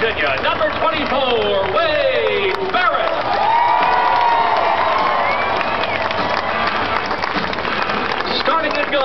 Virginia, number 24, Wade Barrett. Starting at goal.